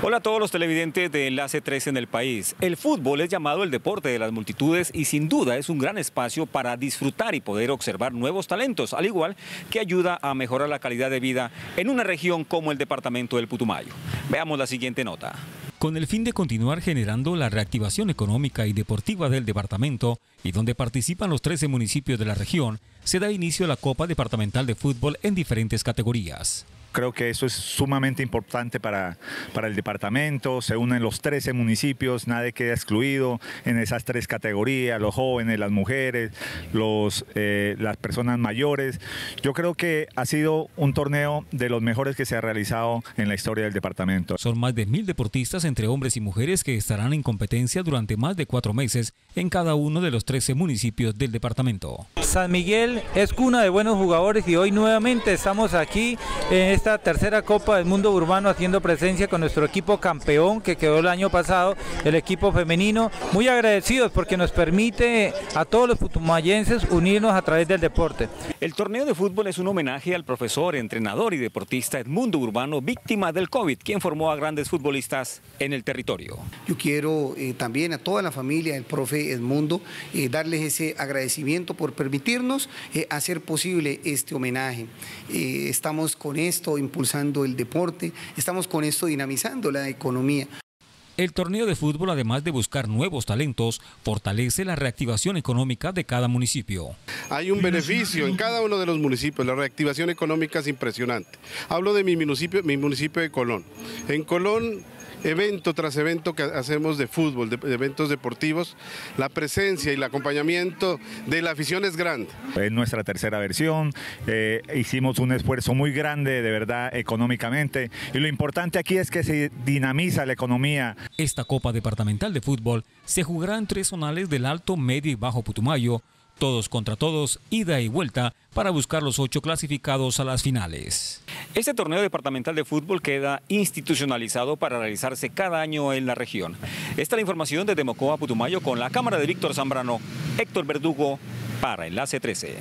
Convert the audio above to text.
Hola a todos los televidentes de Enlace 13 en el país. El fútbol es llamado el deporte de las multitudes y sin duda es un gran espacio para disfrutar y poder observar nuevos talentos, al igual que ayuda a mejorar la calidad de vida en una región como el departamento del Putumayo. Veamos la siguiente nota. Con el fin de continuar generando la reactivación económica y deportiva del departamento y donde participan los 13 municipios de la región, se da inicio a la Copa Departamental de Fútbol en diferentes categorías. Creo que eso es sumamente importante para, para el departamento, se unen los 13 municipios, nadie queda excluido en esas tres categorías, los jóvenes, las mujeres, los, eh, las personas mayores. Yo creo que ha sido un torneo de los mejores que se ha realizado en la historia del departamento. Son más de mil deportistas entre hombres y mujeres que estarán en competencia durante más de cuatro meses en cada uno de los 13 municipios del departamento. San Miguel es cuna de buenos jugadores y hoy nuevamente estamos aquí en esta tercera Copa del Mundo Urbano haciendo presencia con nuestro equipo campeón que quedó el año pasado, el equipo femenino. Muy agradecidos porque nos permite a todos los putumayenses unirnos a través del deporte. El torneo de fútbol es un homenaje al profesor, entrenador y deportista Edmundo Urbano, víctima del COVID, quien formó a grandes futbolistas en el territorio. Yo quiero eh, también a toda la familia del profe Edmundo eh, darles ese agradecimiento por permitirnos eh, hacer posible este homenaje. estamos con esto impulsando el deporte, estamos con esto dinamizando la economía. El torneo de fútbol, además de buscar nuevos talentos, fortalece la reactivación económica de cada municipio. Hay un beneficio en cada uno de los municipios, la reactivación económica es impresionante. Hablo de mi municipio, mi municipio de Colón. En Colón evento tras evento que hacemos de fútbol, de, eventos deportivos, la presencia y el acompañamiento de la afición es grande. Es nuestra tercera versión, eh, hicimos un esfuerzo muy grande de verdad económicamente y lo importante aquí es que se dinamiza la economía. Esta Copa Departamental de Fútbol se jugará en tres zonales del Alto, Medio y Bajo Putumayo, todos contra todos, ida y vuelta, para buscar los ocho clasificados a las finales. Este torneo departamental de fútbol queda institucionalizado para realizarse cada año en la región. Esta es la información de Democoa Putumayo con la cámara de Víctor Zambrano, Héctor Verdugo, para Enlace 13.